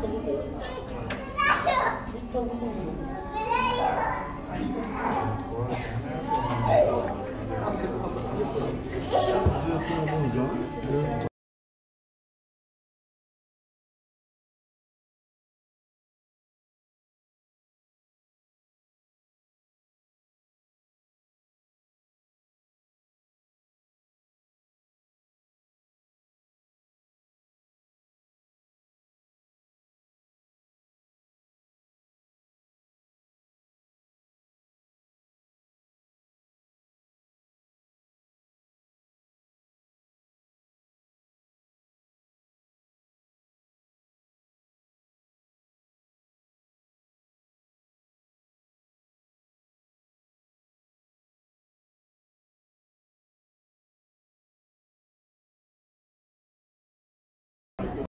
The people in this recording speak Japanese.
と思ってます。